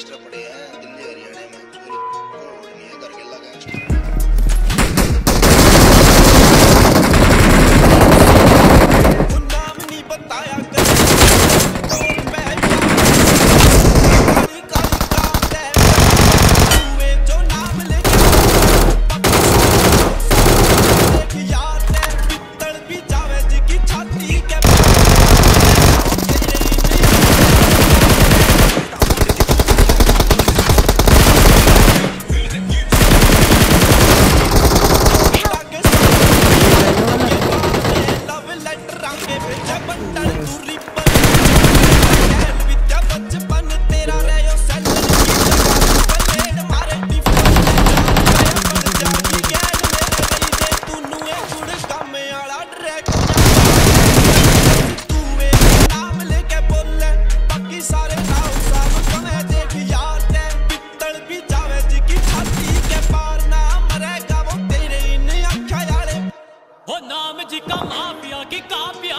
கஷ்டப்படையா नाम जी का माफिया की कापिया